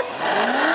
Vai!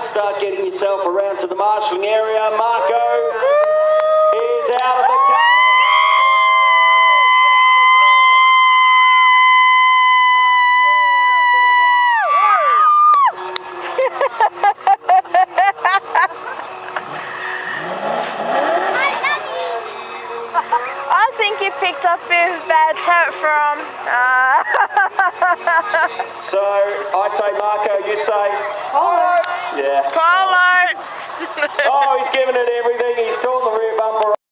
Start getting yourself around to the marshalling area. Marco is out of the car. I think you picked up a bad from. Uh, So I say Marco, you say. É. Yeah.